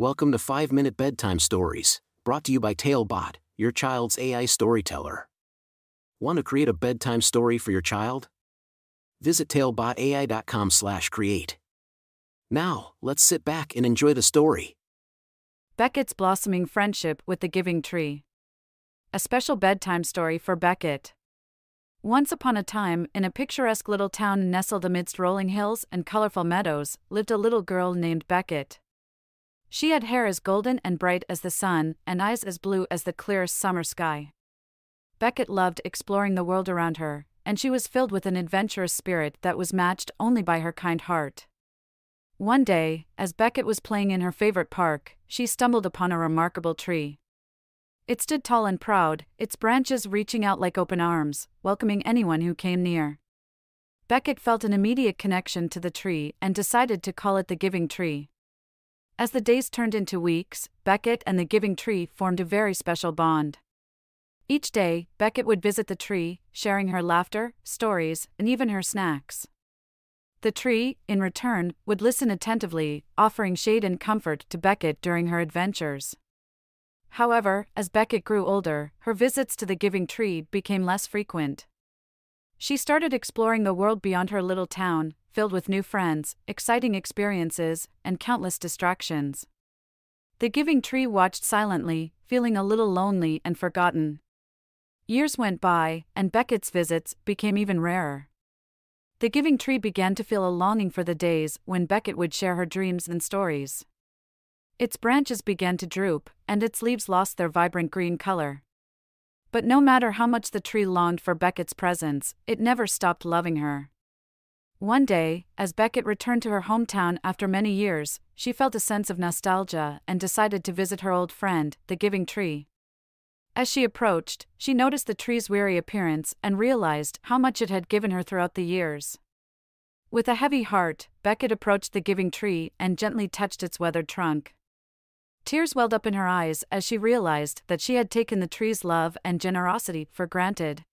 Welcome to 5 Minute Bedtime Stories, brought to you by Talebot, your child's AI storyteller. Want to create a bedtime story for your child? Visit talebotai.com/create. Now, let's sit back and enjoy the story. Beckett's blossoming friendship with the giving tree. A special bedtime story for Beckett. Once upon a time, in a picturesque little town nestled amidst rolling hills and colorful meadows, lived a little girl named Beckett. She had hair as golden and bright as the sun, and eyes as blue as the clearest summer sky. Beckett loved exploring the world around her, and she was filled with an adventurous spirit that was matched only by her kind heart. One day, as Beckett was playing in her favorite park, she stumbled upon a remarkable tree. It stood tall and proud, its branches reaching out like open arms, welcoming anyone who came near. Beckett felt an immediate connection to the tree and decided to call it the Giving Tree. As the days turned into weeks, Beckett and the Giving Tree formed a very special bond. Each day, Beckett would visit the tree, sharing her laughter, stories, and even her snacks. The tree, in return, would listen attentively, offering shade and comfort to Beckett during her adventures. However, as Beckett grew older, her visits to the Giving Tree became less frequent. She started exploring the world beyond her little town, filled with new friends, exciting experiences, and countless distractions. The Giving Tree watched silently, feeling a little lonely and forgotten. Years went by, and Beckett's visits became even rarer. The Giving Tree began to feel a longing for the days when Beckett would share her dreams and stories. Its branches began to droop, and its leaves lost their vibrant green color. But no matter how much the tree longed for Beckett's presence, it never stopped loving her. One day, as Beckett returned to her hometown after many years, she felt a sense of nostalgia and decided to visit her old friend, the Giving Tree. As she approached, she noticed the tree's weary appearance and realized how much it had given her throughout the years. With a heavy heart, Beckett approached the Giving Tree and gently touched its weathered trunk. Tears welled up in her eyes as she realized that she had taken the tree's love and generosity for granted.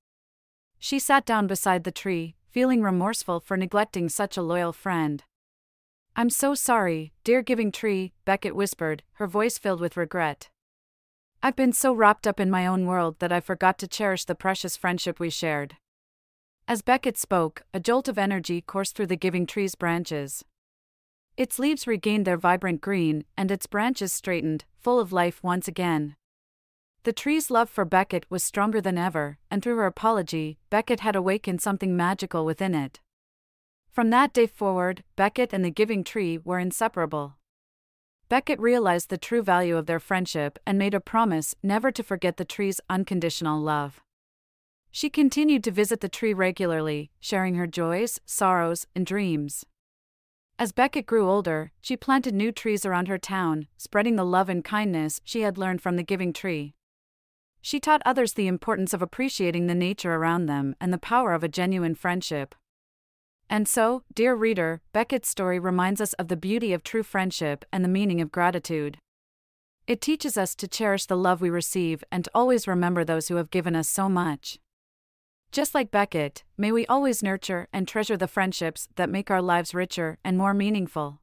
She sat down beside the tree, feeling remorseful for neglecting such a loyal friend. I'm so sorry, dear giving tree, Beckett whispered, her voice filled with regret. I've been so wrapped up in my own world that I forgot to cherish the precious friendship we shared. As Beckett spoke, a jolt of energy coursed through the giving tree's branches. Its leaves regained their vibrant green, and its branches straightened, full of life once again. The tree's love for Beckett was stronger than ever, and through her apology, Beckett had awakened something magical within it. From that day forward, Beckett and the giving tree were inseparable. Beckett realized the true value of their friendship and made a promise never to forget the tree's unconditional love. She continued to visit the tree regularly, sharing her joys, sorrows, and dreams. As Beckett grew older, she planted new trees around her town, spreading the love and kindness she had learned from the giving tree. She taught others the importance of appreciating the nature around them and the power of a genuine friendship. And so, dear reader, Beckett's story reminds us of the beauty of true friendship and the meaning of gratitude. It teaches us to cherish the love we receive and to always remember those who have given us so much. Just like Beckett, may we always nurture and treasure the friendships that make our lives richer and more meaningful.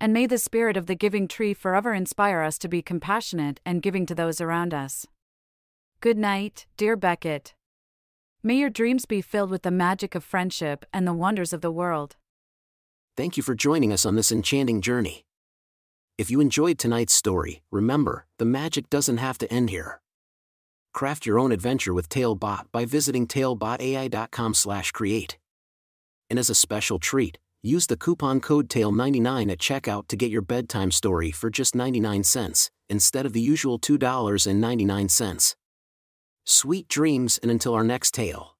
And may the spirit of the giving tree forever inspire us to be compassionate and giving to those around us. Good night, dear Beckett. May your dreams be filled with the magic of friendship and the wonders of the world. Thank you for joining us on this enchanting journey. If you enjoyed tonight's story, remember, the magic doesn't have to end here. Craft your own adventure with Talebot by visiting talebotai.com/create. And as a special treat, use the coupon code TALE99 at checkout to get your bedtime story for just 99 cents instead of the usual $2.99. Sweet dreams and until our next tale.